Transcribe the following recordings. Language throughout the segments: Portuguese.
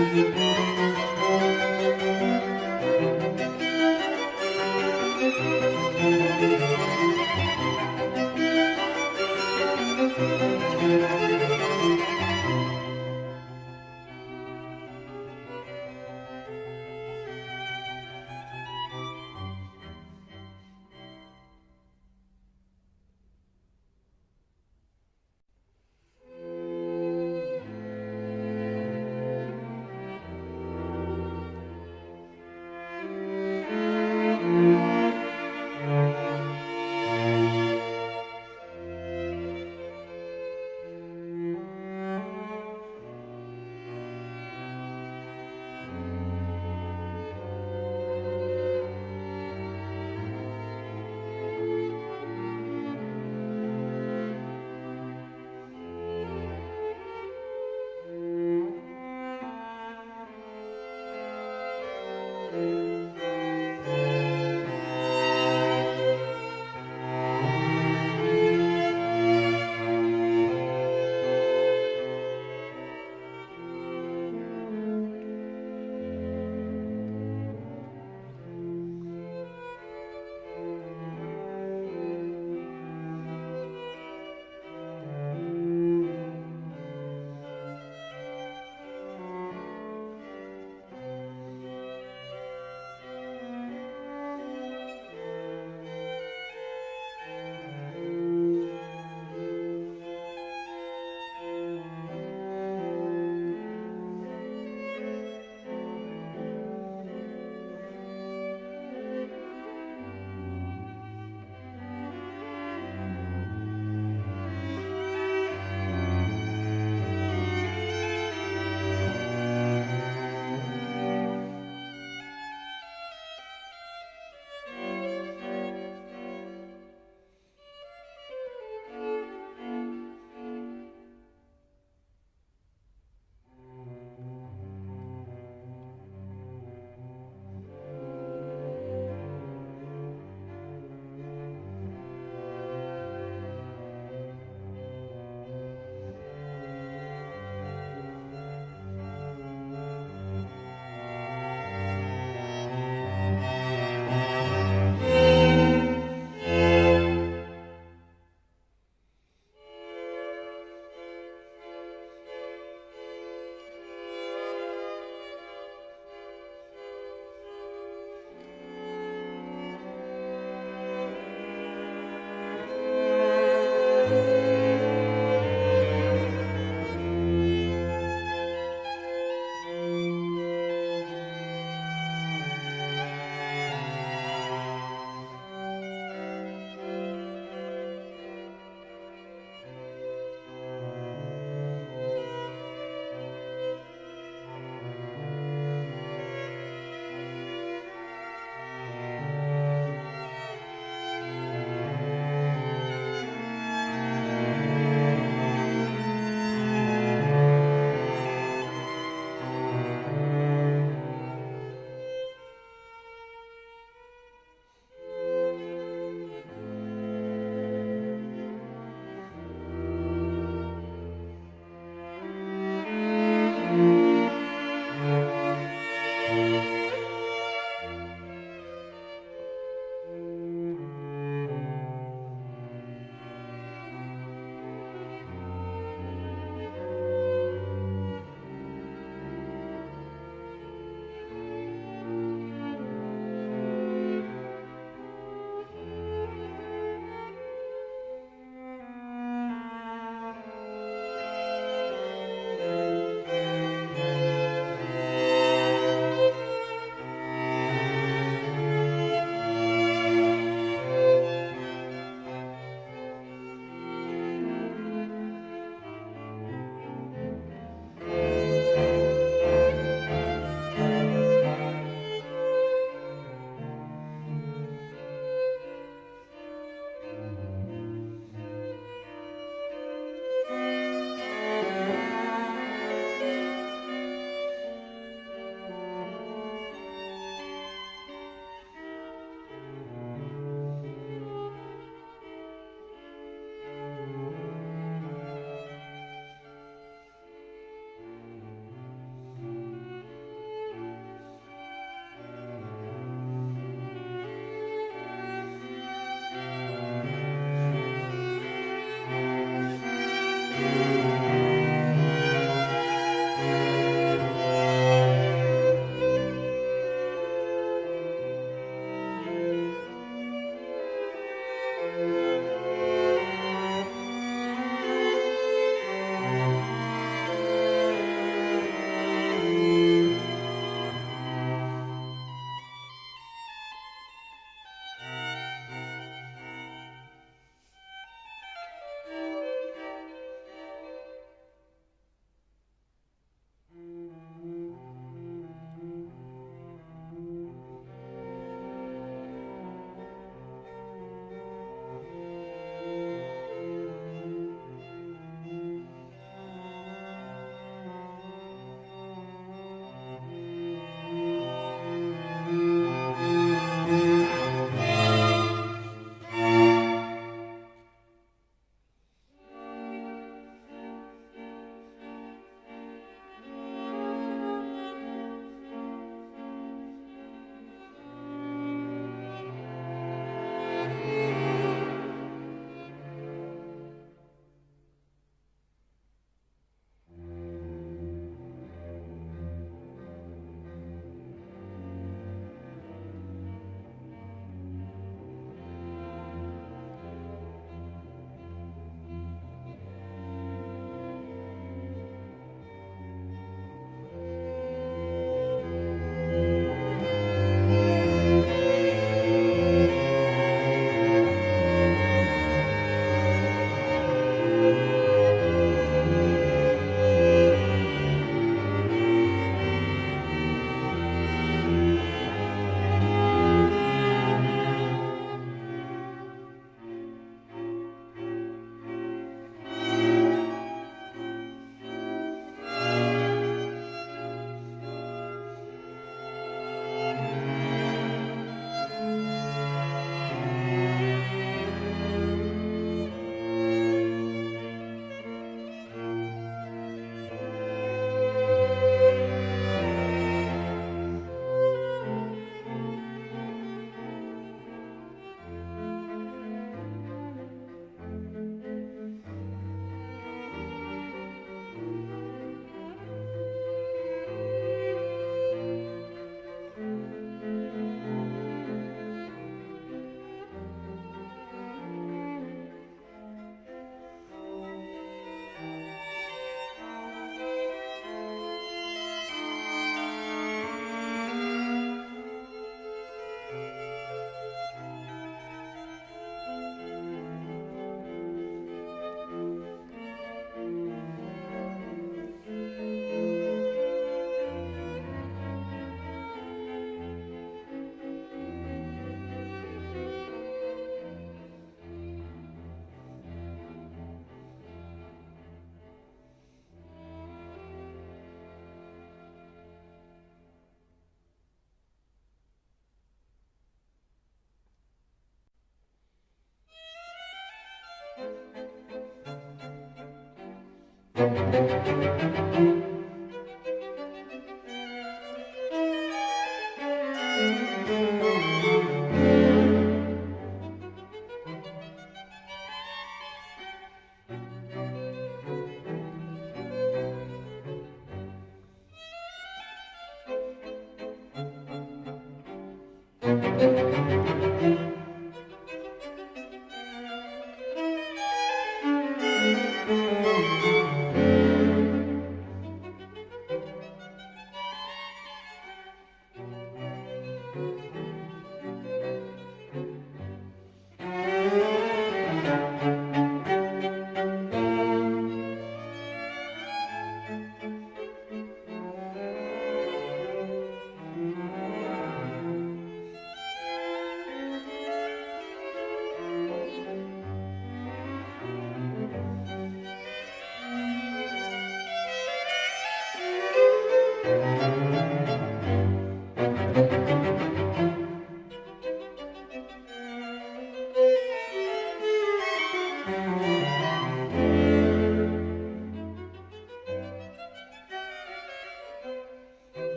Música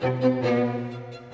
Música